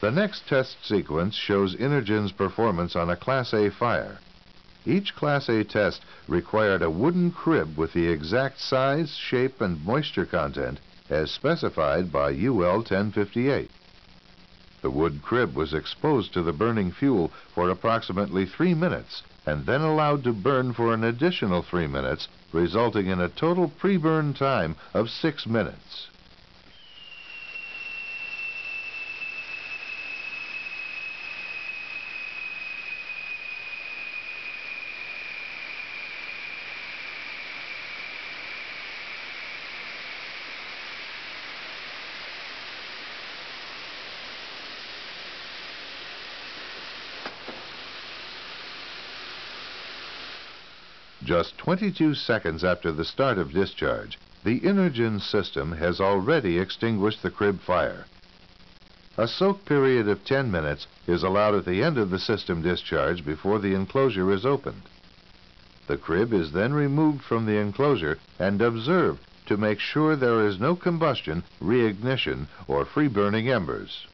The next test sequence shows INERGEN's performance on a Class A fire. Each Class A test required a wooden crib with the exact size, shape, and moisture content as specified by UL 1058. The wood crib was exposed to the burning fuel for approximately three minutes and then allowed to burn for an additional three minutes, resulting in a total pre-burn time of six minutes. Just 22 seconds after the start of discharge, the INERGEN system has already extinguished the crib fire. A soak period of 10 minutes is allowed at the end of the system discharge before the enclosure is opened. The crib is then removed from the enclosure and observed to make sure there is no combustion, reignition, or free burning embers.